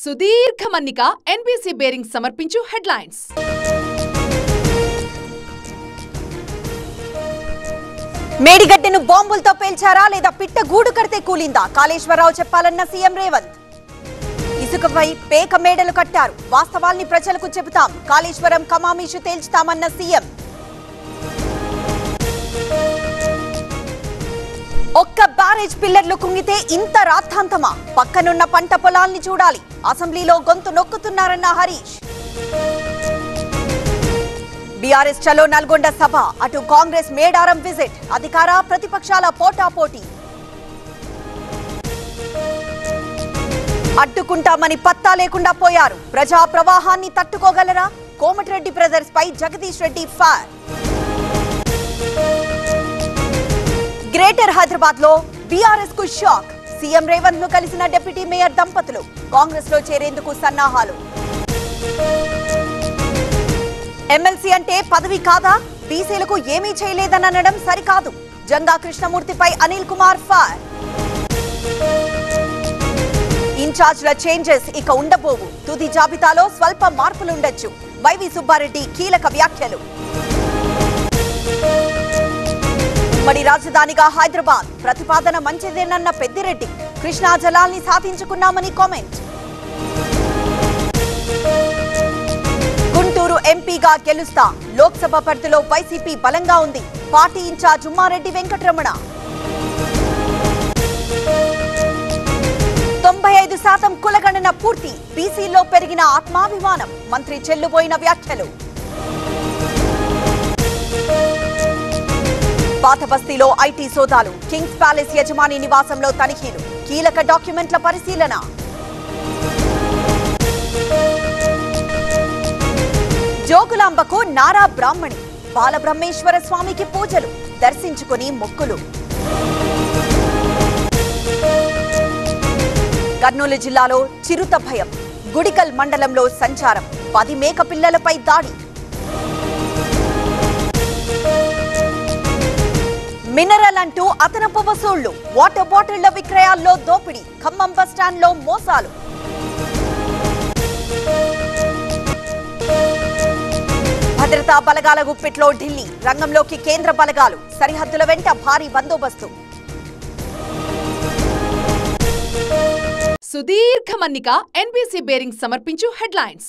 సుదీర్ఘ మన్నిక NBC bearing సమర్పించు హెడ్లైన్స్. మేడిగడ్డను బాంబులతో పేల్చారా లేదా పిట్ట గూడు కడితే కూలిందా? కాళేశ్వరరావు చెప్పాలన్న సీఎం రేవంత్. ఇసుకపై పేక మేడలు కట్టారు. వాస్తవాల్ని ప్రజలకు చెబుతాం. కాళేశ్వరం కమామీషు తేల్చుతామన్న సీఎం. ఒక్క బ్యారేజ్ పిల్లర్లు కుంగితే ఇంత రాద్ధాంతమా? పక్కనున్న పంట పొలాల్ని చూడాలి. అసెంబ్లీలో గొంతు నొక్కుతున్నారన్న హరీష్. బీఆర్ఎస్ చలో నల్గొండ సభ. అటు కాంగ్రెస్ మేడారం విజిట్. అధికార ప్రతిపక్షాల పోటాపోటీ అడ్డుకుంటామని పత్తా లేకుండా పోయారు. ప్రజా ప్రవాహాన్ని తట్టుకోగలరా? కోమటిరెడ్డి బ్రదర్స్ పై జగదీష్ రెడ్డి ఫైర్. గ్రేటర్ హైదరాబాద్లో బీఆర్ఎస్కు షాక్. సీఎం రేవంత్ను కలిసిన డిప్యూటీ మేయర్ దంపతులు కాంగ్రెస్లో చేరేందుకు సన్నాహాలు. ఎమ్మెల్సీ అంటే పదవి కాదా? బీసీలకు ఏమీ చేయలేదనడం సరికాదు. జంగా కృష్ణమూర్తిపై అనిల్ కుమార్ ఫైర్. ఇన్ఛార్జ్ల చేంజెస్ ఇక ఉండబోవు. తుది జాబితాలో స్వల్ప మార్పులుండొచ్చు. వైవి సుబ్బారెడ్డి కీలక వ్యాఖ్యలు. ఉమ్మడి రాజధానిగా హైదరాబాద్. ప్రతిపాదన మంచిదేనన్న పెద్దిరెడ్డి కృష్ణా జలాల్ని సాధించుకున్నామని కామెంట్. గుంటూరు ఎంపీగా గెలుస్తా. లోక్సభ పరిధిలో వైసీపీ బలంగా ఉంది. Party in charge Ummareddy Venkataramana. తొంభై ఐదు శాతం కులగణన పూర్తి. బీసీలో పెరిగిన ఆత్మాభిమానం. మంత్రి చెల్లుబోయిన వ్యాఖ్యలు. పాత బస్తీలో ఐటీ సోదాలు. కింగ్స్ ప్యాలెస్ యజమాని నివాసంలో తనిఖీలు. కీలక డాక్యుమెంట్ల పరిశీలన. జోగులాంబకు నారా బ్రాహ్మణి. బాలబ్రహ్మేశ్వర స్వామికి పూజలు. దర్శించుకుని మొక్కులు. కర్నూలు జిల్లాలో చిరుత భయం. గుడికల్ మండలంలో సంచారం. పది మేక పిల్లలపై దాడి. మినరల్ అంటూ అతనపు వసూళ్ళు. వాటర్ బాటిళ్ళ విక్రయాల్లో దోపిడీ. ఖమ్మం బస్టాండ్లో మోసాలు. భద్రతా బలగాల గుప్పిట్లో ఢిల్లీ. రంగంలోకి కేంద్ర బలగాలు. సరిహద్దుల వెంట భారీ బందోబస్తు. సుదీర్ఘ మన్నిక ఎన్బీసీ బేరింగ్ సమర్పించు హెడ్లైన్స్.